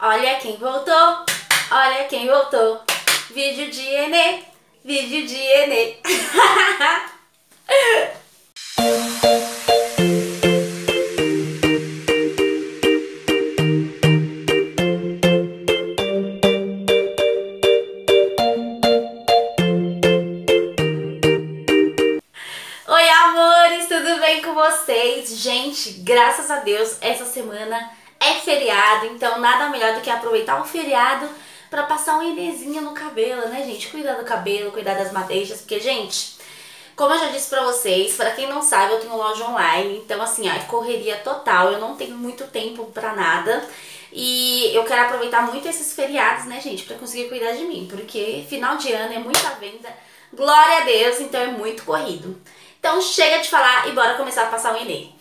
Olha quem voltou, olha quem voltou. Vídeo de Enê, vídeo de Enê. Oi, amores, tudo bem com vocês? Gente, graças a Deus, essa semana feriado, então nada melhor do que aproveitar o feriado pra passar um inezinho no cabelo, né, gente? Cuidar do cabelo, cuidar das madeixas, porque, gente, como eu já disse pra vocês, pra quem não sabe, eu tenho loja online, então assim, ó, é correria total, eu não tenho muito tempo pra nada. E eu quero aproveitar muito esses feriados, né, gente, pra conseguir cuidar de mim, porque final de ano é muita venda, glória a Deus, então é muito corrido. Então chega de falar e bora começar a passar o Enê.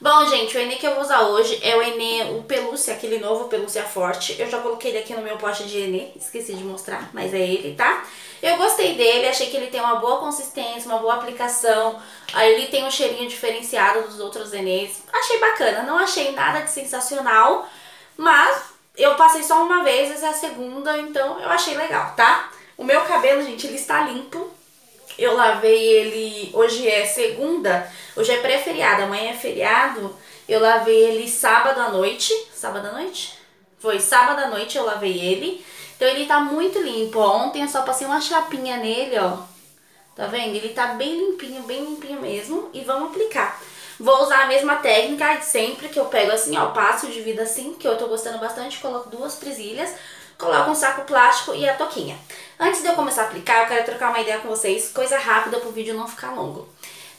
Bom, gente, o Enê que eu vou usar hoje é o Enê, o Pelúcia, aquele novo Pelúcia Forte. Eu já coloquei ele aqui no meu pote de Enê, esqueci de mostrar, mas é ele, tá? Eu gostei dele, achei que ele tem uma boa consistência, uma boa aplicação. Aí ele tem um cheirinho diferenciado dos outros Enês. Achei bacana, não achei nada de sensacional, mas eu passei só uma vez, essa é a segunda, então eu achei legal, tá? O meu cabelo, gente, ele está limpo. Eu lavei ele, hoje é segunda, hoje é pré-feriado, amanhã é feriado. Eu lavei ele sábado à noite, sábado à noite? Foi sábado à noite eu lavei ele. Então ele tá muito limpo. Ontem eu só passei uma chapinha nele, ó. Tá vendo? Ele tá bem limpinho, bem limpinho mesmo. E vamos aplicar. Vou usar a mesma técnica de sempre, que eu pego assim, ó, passo de vida assim, que eu tô gostando bastante, coloco duas presilhas, coloco um saco plástico e a toquinha. Antes de eu começar a aplicar, eu quero trocar uma ideia com vocês, coisa rápida pro vídeo não ficar longo.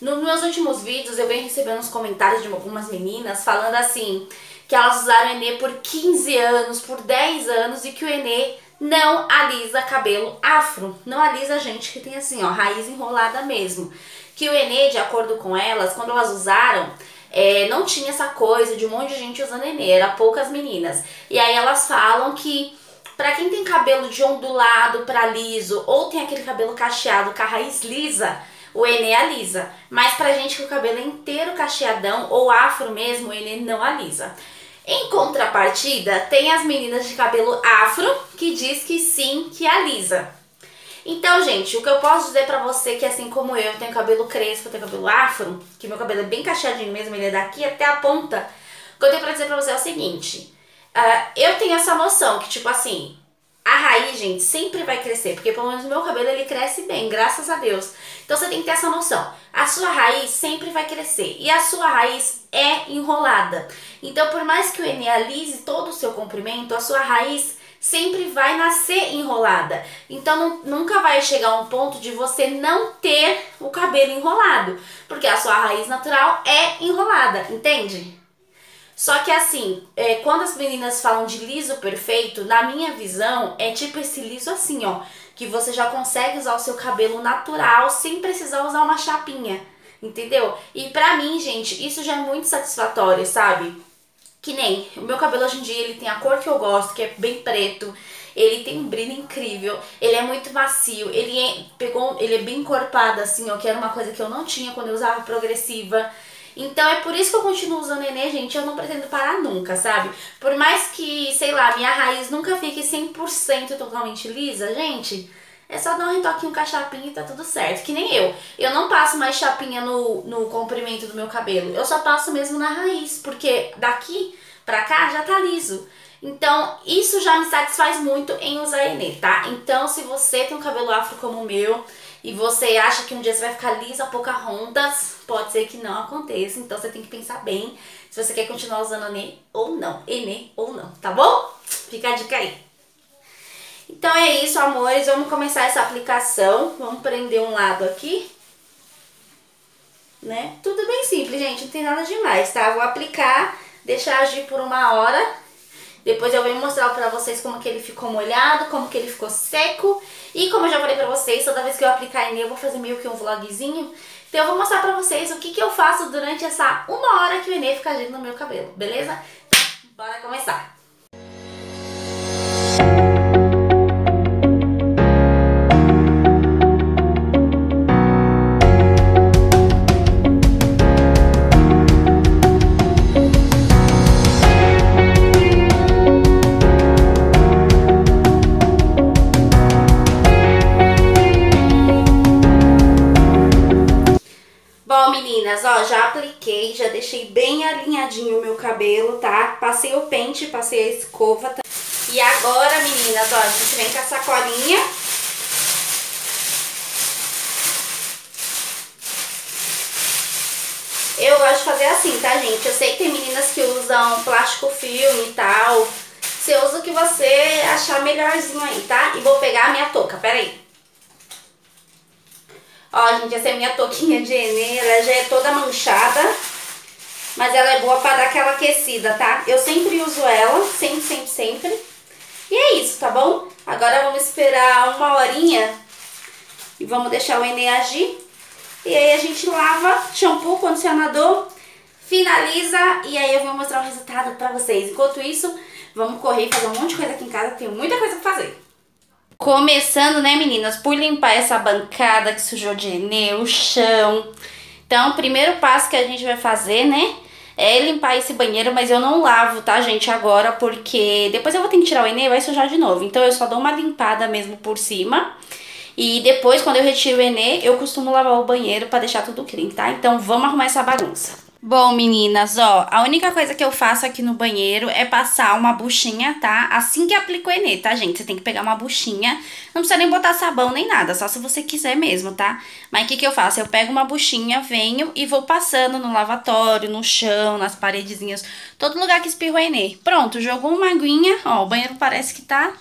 Nos meus últimos vídeos, eu venho recebendo uns comentários de algumas meninas falando assim, que elas usaram o Enê por 15 anos, por 10 anos, e que o Enê não alisa cabelo afro, não alisa gente que tem assim, ó, raiz enrolada mesmo. Que o Enê, de acordo com elas, quando elas usaram, é, não tinha essa coisa de um monte de gente usando Enê, era poucas meninas. E aí elas falam que para quem tem cabelo de ondulado para liso ou tem aquele cabelo cacheado com a raiz lisa, o Enê alisa. Mas pra gente com o cabelo inteiro cacheadão ou afro mesmo, o Enê não alisa. Em contrapartida, tem as meninas de cabelo afro que diz que sim, que alisa. Então, gente, o que eu posso dizer pra você que assim como eu, tenho cabelo crespo, tenho cabelo afro, que meu cabelo é bem cacheadinho mesmo, ele é daqui até a ponta, o que eu tenho pra dizer pra você é o seguinte, uh, eu tenho essa noção que, tipo assim, a raiz, gente, sempre vai crescer, porque pelo menos o meu cabelo ele cresce bem, graças a Deus. Então você tem que ter essa noção. A sua raiz sempre vai crescer e a sua raiz é enrolada. Então, por mais que o Enê alise todo o seu comprimento, a sua raiz sempre vai nascer enrolada. Então não, nunca vai chegar um ponto de você não ter o cabelo enrolado, porque a sua raiz natural é enrolada, entende? Só que assim, é, quando as meninas falam de liso perfeito, na minha visão, é tipo esse liso assim, ó. Que você já consegue usar o seu cabelo natural sem precisar usar uma chapinha. Entendeu? E pra mim, gente, isso já é muito satisfatório, sabe? Que nem o meu cabelo hoje em dia, ele tem a cor que eu gosto, que é bem preto. Ele tem um brilho incrível, ele é muito macio, ele é, pegou, ele é bem encorpado assim, ó, que era uma coisa que eu não tinha quando eu usava progressiva. Então é por isso que eu continuo usando Enê, gente, eu não pretendo parar nunca, sabe? Por mais que, sei lá, minha raiz nunca fique 100% totalmente lisa, gente, é só dar um retoquinho com a chapinha e tá tudo certo. Que nem eu. Eu não passo mais chapinha no, no comprimento do meu cabelo, eu só passo mesmo na raiz, porque daqui pra cá já tá liso. Então, isso já me satisfaz muito em usar Enê, tá? Então, se você tem um cabelo afro como o meu, e você acha que um dia você vai ficar lisa, Pocahontas, pode ser que não aconteça. Então você tem que pensar bem se você quer continuar usando Enê ou não. Enê ou não, tá bom? Fica a dica aí. Então é isso, amores. Vamos começar essa aplicação. Vamos prender um lado aqui. Né? Tudo bem simples, gente. Não tem nada demais, tá? Vou aplicar, deixar agir por uma hora depois eu venho mostrar pra vocês como que ele ficou molhado, como que ele ficou seco. E como eu já falei pra vocês, toda vez que eu aplicar Enê, eu vou fazer meio que um vlogzinho. Então eu vou mostrar pra vocês o que, que eu faço durante essa uma hora que o Enê fica agindo no meu cabelo, beleza? Então, bora começar! Peguei, já deixei bem alinhadinho o meu cabelo, tá? Passei o pente, passei a escova. Tá? E agora, meninas, ó, a gente vem com a sacolinha. Eu gosto de fazer assim, tá, gente? Eu sei que tem meninas que usam plástico filme e tal. Você usa o que você achar melhorzinho aí, tá? E vou pegar a minha touca, peraí. Ó, gente, essa é minha touquinha de Enê, ela já é toda manchada. Mas ela é boa pra dar aquela aquecida, tá? Eu sempre uso ela, sempre, sempre, sempre. E é isso, tá bom? Agora vamos esperar uma horinha e vamos deixar o Enê agir. E aí a gente lava, shampoo, condicionador, finaliza e aí eu vou mostrar o resultado pra vocês. Enquanto isso, vamos correr e fazer um monte de coisa aqui em casa, tenho muita coisa pra fazer. Começando, né, meninas, por limpar essa bancada que sujou de Enê, o chão. Então, o primeiro passo que a gente vai fazer, né, é limpar esse banheiro, mas eu não lavo, tá, gente, agora, porque depois eu vou ter que tirar o Enê e vai sujar de novo. Então, eu só dou uma limpada mesmo por cima. E depois, quando eu retiro o Enê, eu costumo lavar o banheiro pra deixar tudo clean, tá? Então, vamos arrumar essa bagunça. Bom, meninas, ó, a única coisa que eu faço aqui no banheiro é passar uma buchinha, tá? Assim que aplico o Enê, tá, gente? Você tem que pegar uma buchinha, não precisa nem botar sabão nem nada, só se você quiser mesmo, tá? Mas o que que eu faço? Eu pego uma buchinha, venho e vou passando no lavatório, no chão, nas paredezinhas, todo lugar que espirro o Enê. Pronto, jogou uma aguinha, ó, o banheiro parece que tá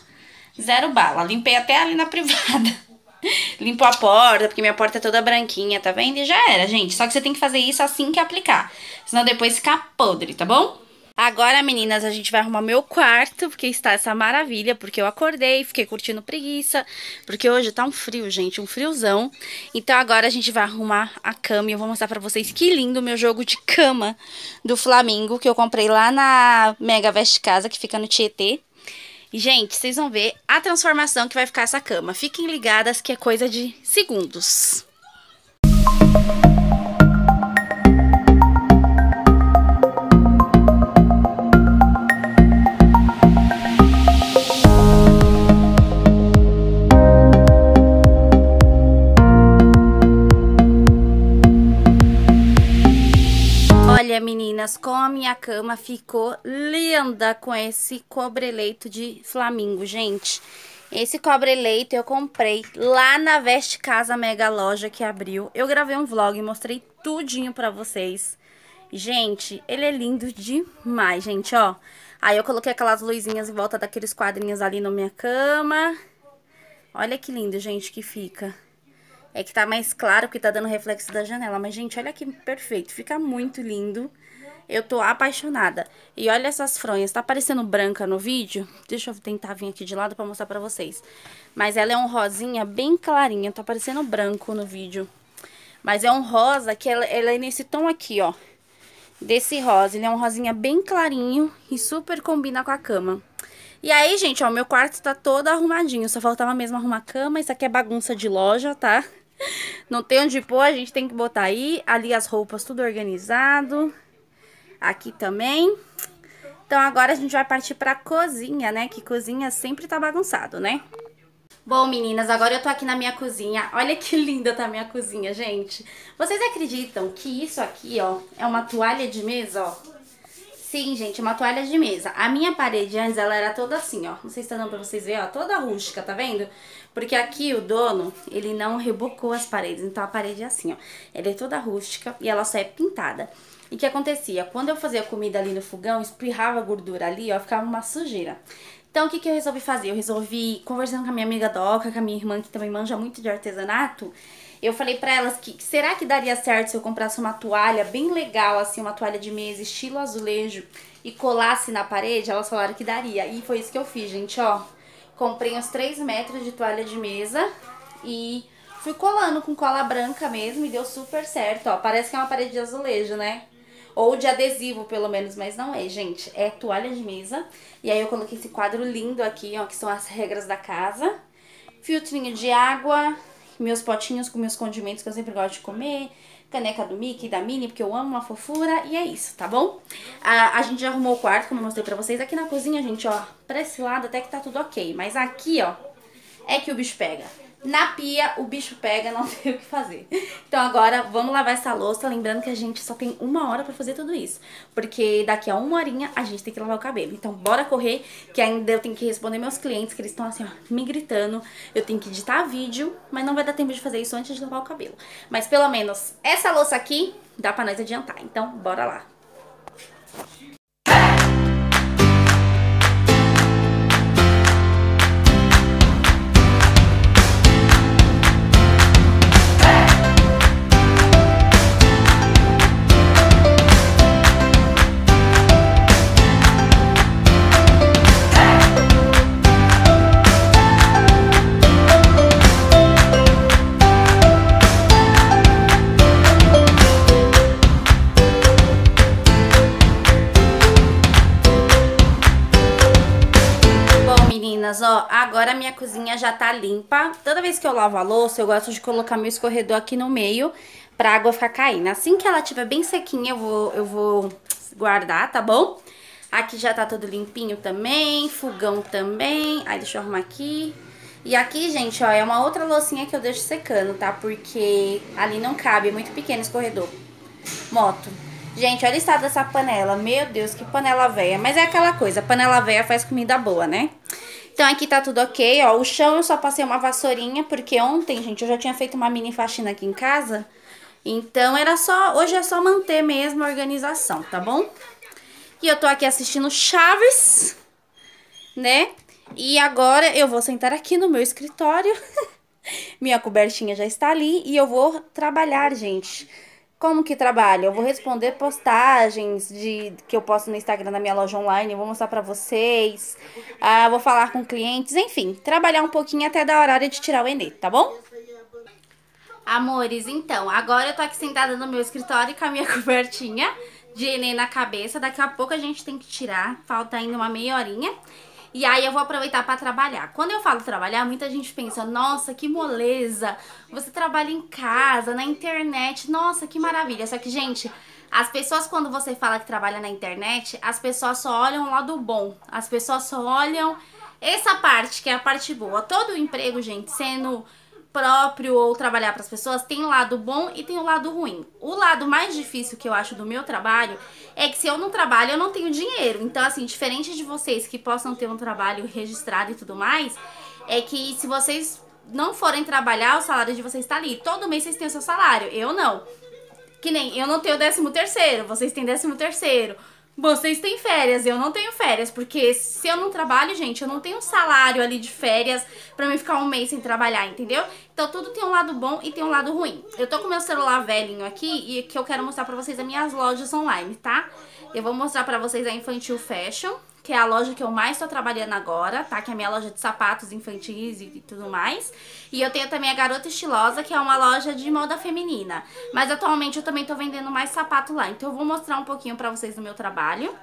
zero bala. Limpei até ali na privada. Limpo a porta, porque minha porta é toda branquinha, tá vendo? E já era, gente. Só que você tem que fazer isso assim que aplicar. Senão depois fica podre, tá bom? Agora, meninas, a gente vai arrumar meu quarto, porque está essa maravilha, porque eu acordei, fiquei curtindo preguiça, porque hoje tá um frio, gente, um friozão. Então agora a gente vai arrumar a cama e eu vou mostrar pra vocês que lindo o meu jogo de cama do Flamengo, que eu comprei lá na Mega Veste Casa, que fica no Tietê. E, gente, vocês vão ver a transformação que vai ficar essa cama. Fiquem ligadas que é coisa de segundos. Meninas, como a minha cama ficou linda com esse cobre-leito de flamingo, gente. Esse cobre-leito eu comprei lá na Veste Casa Mega Loja que abriu. Eu gravei um vlog e mostrei tudinho pra vocês. Gente, ele é lindo demais, gente, ó. Aí eu coloquei aquelas luzinhas em volta daqueles quadrinhos ali na minha cama. Olha que lindo, gente, que fica. É que tá mais claro porque tá dando reflexo da janela. Mas, gente, olha que perfeito. Fica muito lindo. Eu tô apaixonada. E olha essas fronhas. Tá parecendo branca no vídeo? Deixa eu tentar vir aqui de lado pra mostrar pra vocês. Mas ela é um rosinha bem clarinha. Tá parecendo branco no vídeo. Mas é um rosa que ela, ela é nesse tom aqui, ó. Desse rosa. Ele é um rosinha bem clarinho e super combina com a cama. E aí, gente, ó, meu quarto tá todo arrumadinho. Só faltava mesmo arrumar a cama. Isso aqui é bagunça de loja, tá? Não tem onde pôr, a gente tem que botar aí. Ali as roupas tudo organizado. Aqui também. Então agora a gente vai partir pra cozinha, né? Que cozinha sempre tá bagunçado, né? Bom, meninas, agora eu tô aqui na minha cozinha. Olha que linda tá a minha cozinha, gente. Vocês acreditam que isso aqui, ó, é uma toalha de mesa, ó? Sim, gente, uma toalha de mesa. A minha parede antes, ela era toda assim, ó. Não sei se tá dando pra vocês verem, ó. Toda rústica, tá vendo? Porque aqui o dono, ele não rebocou as paredes. Então a parede é assim, ó. Ela é toda rústica e ela só é pintada. E o que acontecia? Quando eu fazia comida ali no fogão, espirrava gordura ali, ó. Ficava uma sujeira. Então, o que, que eu resolvi fazer? Eu resolvi, conversando com a minha amiga Doca, com a minha irmã, que também manja muito de artesanato, eu falei pra elas que será que daria certo se eu comprasse uma toalha bem legal, assim, uma toalha de mesa estilo azulejo e colasse na parede? Elas falaram que daria. E foi isso que eu fiz, gente, ó. Comprei uns 3 metros de toalha de mesa e fui colando com cola branca mesmo e deu super certo, ó. Parece que é uma parede de azulejo, né? Ou de adesivo, pelo menos, mas não é, gente. É toalha de mesa. E aí eu coloquei esse quadro lindo aqui, ó, que são as regras da casa. Filtrinho de água, meus potinhos com meus condimentos que eu sempre gosto de comer, caneca do Mickey, da Minnie, porque eu amo uma fofura, e é isso, tá bom? A, a gente já arrumou o quarto, como eu mostrei pra vocês, aqui na cozinha, gente, ó, pra esse lado até que tá tudo ok, mas aqui, ó, é que o bicho pega. Na pia o bicho pega, não tem o que fazer. Então agora vamos lavar essa louça, lembrando que a gente só tem uma hora pra fazer tudo isso. Porque daqui a uma horinha a gente tem que lavar o cabelo. Então bora correr, que ainda eu tenho que responder meus clientes, que eles estão assim, ó, me gritando. Eu tenho que editar vídeo, mas não vai dar tempo de fazer isso antes de lavar o cabelo. Mas pelo menos essa louça aqui dá pra nós adiantar. Então bora lá. Meninas, ó, agora a minha cozinha já tá limpa. Toda vez que eu lavo a louça, eu gosto de colocar meu escorredor aqui no meio pra água ficar caindo. Assim que ela estiver bem sequinha, eu vou, eu vou guardar, tá bom? Aqui já tá tudo limpinho também, fogão também. Aí, deixa eu arrumar aqui. E aqui, gente, ó, é uma outra loucinha que eu deixo secando, tá? Porque ali não cabe, é muito pequeno esse corredor. Moto. Gente, olha o estado dessa panela. Meu Deus, que panela velha. Mas é aquela coisa, panela velha faz comida boa, né? Então aqui tá tudo ok, ó. O chão eu só passei uma vassourinha, porque ontem, gente, eu já tinha feito uma mini faxina aqui em casa. Então era só, hoje é só manter mesmo a organização, tá bom? E eu tô aqui assistindo Chaves, né? E agora eu vou sentar aqui no meu escritório. Minha cobertinha já está ali e eu vou trabalhar, gente. Como que trabalho? Eu vou responder postagens de que eu posto no Instagram da minha loja online, vou mostrar pra vocês. Ah, vou falar com clientes, enfim, trabalhar um pouquinho até da hora de tirar o Enê, tá bom? Amores, então, agora eu tô aqui sentada no meu escritório com a minha cobertinha de Enê na cabeça. Daqui a pouco a gente tem que tirar, falta ainda uma meia horinha. E aí eu vou aproveitar para trabalhar. Quando eu falo trabalhar, muita gente pensa, nossa, que moleza, você trabalha em casa, na internet, nossa, que maravilha. Só que, gente, as pessoas quando você fala que trabalha na internet, as pessoas só olham o lado bom. As pessoas só olham essa parte, que é a parte boa. Todo emprego, gente, sendo próprio ou trabalhar para as pessoas tem o lado bom e tem o lado ruim. O lado mais difícil que eu acho do meu trabalho é que se eu não trabalho, eu não tenho dinheiro. Então, assim, diferente de vocês que possam ter um trabalho registrado e tudo mais, é que se vocês não forem trabalhar, o salário de vocês está ali. Todo mês vocês têm o seu salário. Eu não. Que nem eu não tenho décimo terceiro, vocês têm décimo terceiro. Vocês têm férias, eu não tenho férias, porque se eu não trabalho, gente, eu não tenho salário ali de férias pra mim ficar um mês sem trabalhar, entendeu? Então tudo tem um lado bom e tem um lado ruim. Eu tô com meu celular velhinho aqui e que eu quero mostrar pra vocês as minhas lojas online, tá? Eu vou mostrar pra vocês a Infantil Fashion, que é a loja que eu mais estou trabalhando agora, tá? Que é a minha loja de sapatos infantis e tudo mais. E eu tenho também a Garota Estilosa, que é uma loja de moda feminina. Mas atualmente eu também tô vendendo mais sapato lá, então eu vou mostrar um pouquinho pra vocês do meu trabalho.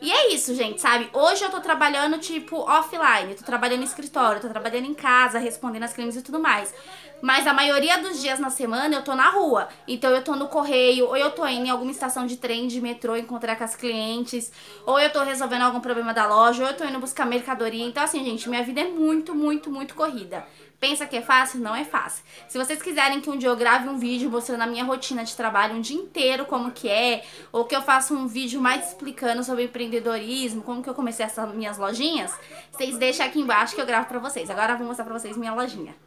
E é isso, gente, sabe? Hoje eu tô trabalhando, tipo, offline. Tô trabalhando em escritório, tô trabalhando em casa, respondendo as clientes e tudo mais. Mas a maioria dos dias na semana eu tô na rua. Então eu tô no correio, ou eu tô indo em alguma estação de trem, de metrô, encontrar com as clientes, ou eu tô resolvendo algum problema da loja, ou eu tô indo buscar mercadoria. Então, assim, gente, minha vida é muito, muito, muito corrida. Pensa que é fácil? Não é fácil. Se vocês quiserem que um dia eu grave um vídeo mostrando a minha rotina de trabalho um dia inteiro, como que é, ou que eu faça um vídeo mais explicando sobre empreendedorismo, como que eu comecei essas minhas lojinhas, vocês deixam aqui embaixo que eu gravo pra vocês. Agora eu vou mostrar pra vocês minha lojinha.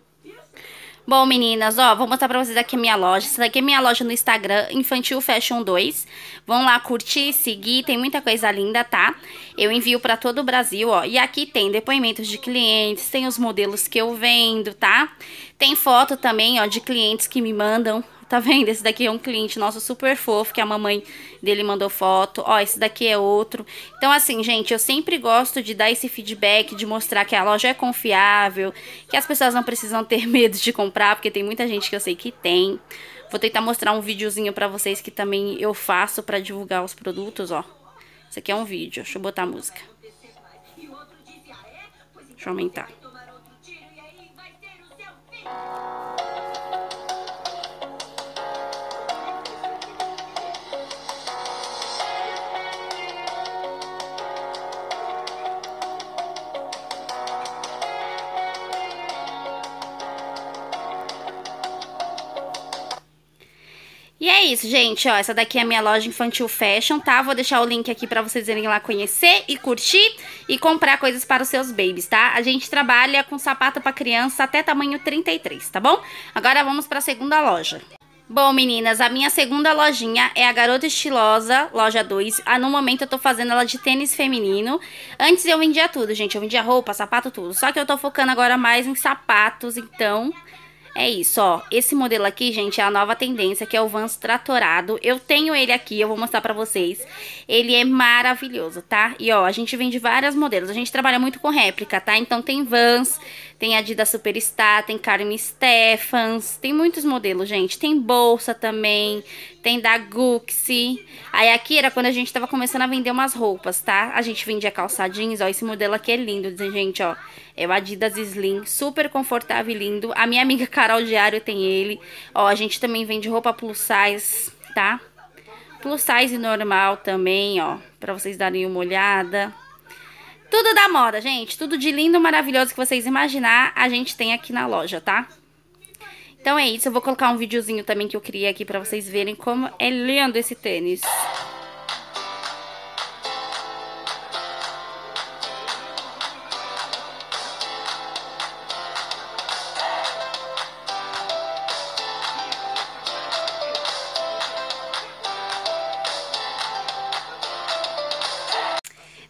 Bom, meninas, ó, vou mostrar pra vocês aqui a minha loja. Essa daqui é minha loja no Instagram, Infantil Fashion 2. Vão lá curtir, seguir, tem muita coisa linda, tá? Eu envio pra todo o Brasil, ó. E aqui tem depoimentos de clientes, tem os modelos que eu vendo, tá? Tem foto também, ó, de clientes que me mandam Tá vendo? Esse daqui é um cliente nosso super fofo, que a mamãe dele mandou foto. Ó, esse daqui é outro. Então, assim, gente, eu sempre gosto de dar esse feedback, de mostrar que a loja é confiável, que as pessoas não precisam ter medo de comprar, porque tem muita gente que eu sei que tem. Vou tentar mostrar um videozinho pra vocês que também eu faço pra divulgar os produtos, ó. Esse aqui é um vídeo, deixa eu botar a música. Deixa eu aumentar. Gente, ó, essa daqui é a minha loja Infantil Fashion, tá? Vou deixar o link aqui pra vocês irem lá conhecer e curtir e comprar coisas para os seus babies, tá? A gente trabalha com sapato pra criança até tamanho 33, tá bom? Agora vamos pra segunda loja. Bom, meninas, a minha segunda lojinha é a Garota Estilosa, loja 2. Ah, no momento eu tô fazendo ela de tênis feminino. Antes eu vendia tudo, gente. Eu vendia roupa, sapato, tudo. Só que eu tô focando agora mais em sapatos, então... É isso, ó. Esse modelo aqui, gente, é a nova tendência, que é o Vans Tratorado. Eu tenho ele aqui, eu vou mostrar pra vocês. Ele é maravilhoso, tá? E, ó, a gente vende vários modelos. A gente trabalha muito com réplica, tá? Então tem Vans, tem Adidas Superstar, tem Carmen Stephans, tem muitos modelos, gente. Tem bolsa também, tem da Guxi. Aí aqui era quando a gente tava começando a vender umas roupas, tá? A gente vendia calça jeans, ó, esse modelo aqui é lindo, gente, ó. É o Adidas Slim, super confortável e lindo. A minha amiga Carol Diário tem ele. Ó, a gente também vende roupa plus size, tá? Plus size normal também, ó, pra vocês darem uma olhada. Tudo da moda, gente. Tudo de lindo, maravilhoso que vocês imaginar, a gente tem aqui na loja, tá? Então é isso, eu vou colocar um videozinho também que eu criei aqui pra vocês verem como é lindo esse tênis.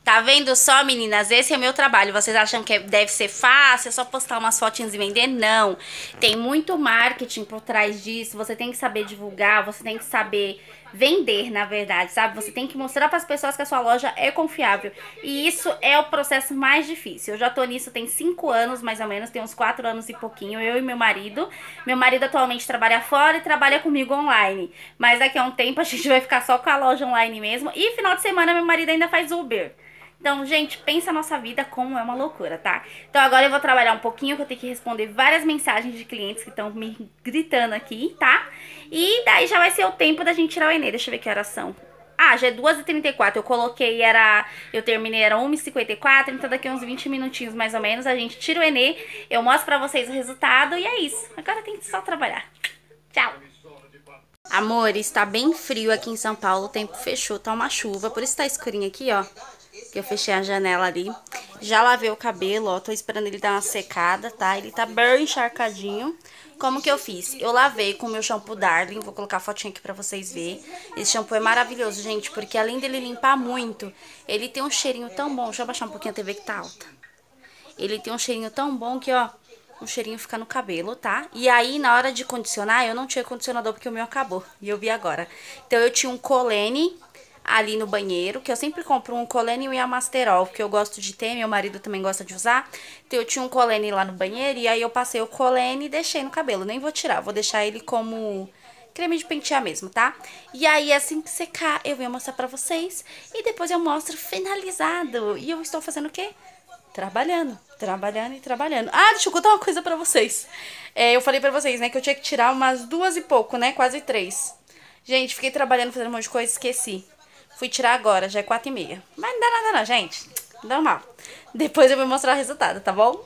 Tá vendo só, meninas? Esse é o meu trabalho. Vocês acham que é, deve ser fácil, é só postar umas fotinhas e vender? Não. Tem muito marketing por trás disso. Você tem que saber divulgar, você tem que saber vender, na verdade, sabe? Você tem que mostrar para as pessoas que a sua loja é confiável. E isso é o processo mais difícil. Eu já tô nisso tem cinco anos, mais ou menos, tem uns quatro anos e pouquinho, eu e meu marido. Meu marido atualmente trabalha fora e trabalha comigo online. Mas daqui a um tempo a gente vai ficar só com a loja online mesmo. E final de semana meu marido ainda faz Uber. Então, gente, pensa a nossa vida como é uma loucura, tá? Então agora eu vou trabalhar um pouquinho, que eu tenho que responder várias mensagens de clientes que estão me gritando aqui, tá? E daí já vai ser o tempo da gente tirar o Enê. Deixa eu ver que horas são. Ah, já é 2h34. Eu coloquei, era. Eu terminei, era 1h54. Então, daqui uns 20 minutinhos mais ou menos, a gente tira o Enê. Eu mostro pra vocês o resultado. E é isso. Agora tem que só trabalhar. Tchau. Amores, está bem frio aqui em São Paulo. O tempo fechou, tá uma chuva. Por isso tá escurinho aqui, ó que eu fechei a janela ali. Já lavei o cabelo, ó, tô esperando ele dar uma secada, tá? Ele tá bem encharcadinho. Como que eu fiz? Eu lavei com o meu shampoo Darling, vou colocar a fotinha aqui pra vocês verem. Esse shampoo é maravilhoso, gente, porque além dele limpar muito, ele tem um cheirinho tão bom. Deixa eu abaixar um pouquinho a TV que tá alta. Ele tem um cheirinho tão bom que, ó, o cheirinho fica no cabelo, tá? E aí, na hora de condicionar, eu não tinha condicionador porque o meu acabou. E eu vi agora. Então, eu tinha um Colene ali no banheiro, que eu sempre compro um Colene e um Amasterol, porque eu gosto de ter, meu marido também gosta de usar. Então eu tinha um Colene lá no banheiro e aí eu passei o Colene e deixei no cabelo, nem vou tirar, vou deixar ele como creme de pentear mesmo, tá? E aí, assim que secar, eu venho mostrar pra vocês e depois eu mostro finalizado. E eu estou fazendo o quê? Trabalhando, trabalhando e trabalhando. Ah, deixa eu contar uma coisa pra vocês. É, eu falei pra vocês, né, que eu tinha que tirar umas duas e pouco, né, quase três. Gente, fiquei trabalhando, fazendo um monte de coisa, esqueci. Fui tirar agora, já é quatro e meia. Mas não dá nada não, gente. Normal. Depois eu vou mostrar o resultado, tá bom?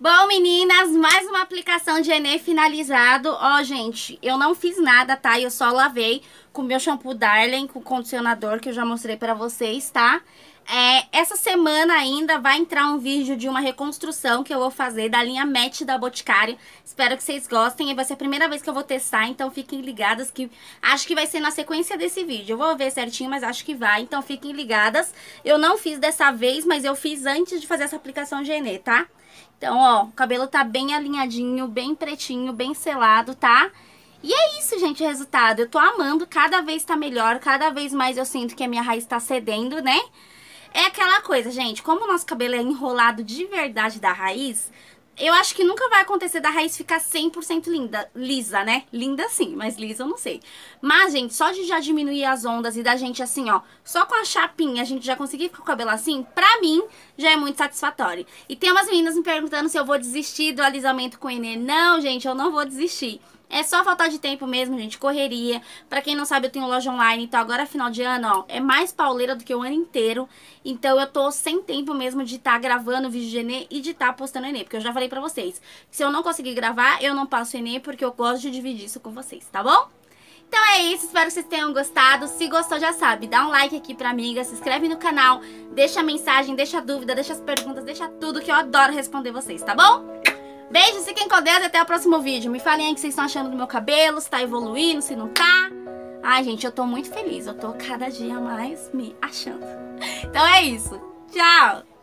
Bom, meninas, mais uma aplicação de Enê finalizado. Ó, gente, eu não fiz nada, tá? Eu só lavei com meu shampoo Darling, com condicionador que eu já mostrei pra vocês, tá? É, essa semana ainda vai entrar um vídeo de uma reconstrução que eu vou fazer da linha Match da Boticário. Espero que vocês gostem. E vai ser a primeira vez que eu vou testar, então fiquem ligadas que acho que vai ser na sequência desse vídeo. Eu vou ver certinho, mas acho que vai, então fiquem ligadas. Eu não fiz dessa vez, mas eu fiz antes de fazer essa aplicação Enê, tá? Então, ó, o cabelo tá bem alinhadinho, bem pretinho, bem selado, tá? E é isso, gente, o resultado. Eu tô amando, cada vez tá melhor, cada vez mais eu sinto que a minha raiz tá cedendo, né? É aquela coisa, gente, como o nosso cabelo é enrolado de verdade da raiz, eu acho que nunca vai acontecer da raiz ficar 100% linda, lisa, né? Linda sim, mas lisa eu não sei. Mas, gente, só de já diminuir as ondas e da gente assim, ó, só com a chapinha a gente já conseguir ficar com o cabelo assim, pra mim, já é muito satisfatório. E tem umas meninas me perguntando se eu vou desistir do alisamento com o Enê. Não, gente, eu não vou desistir. É só falta de tempo mesmo, gente, correria. Pra quem não sabe, eu tenho loja online, então agora final de ano, ó, é mais pauleira do que o ano inteiro. Então eu tô sem tempo mesmo de estar tá gravando vídeo de Enê e de estar tá postando Enê, porque eu já falei pra vocês. Se eu não conseguir gravar, eu não passo Enê, porque eu gosto de dividir isso com vocês, tá bom? Então é isso, espero que vocês tenham gostado. Se gostou, já sabe, dá um like aqui pra amiga, se inscreve no canal, deixa a mensagem, deixa a dúvida, deixa as perguntas, deixa tudo que eu adoro responder vocês, tá bom? Beijos, fiquem com Deus e até o próximo vídeo. Me falem aí o que vocês estão achando do meu cabelo, se tá evoluindo, se não tá. Ai, gente, eu tô muito feliz. Eu tô cada dia mais me achando. Então é isso. Tchau!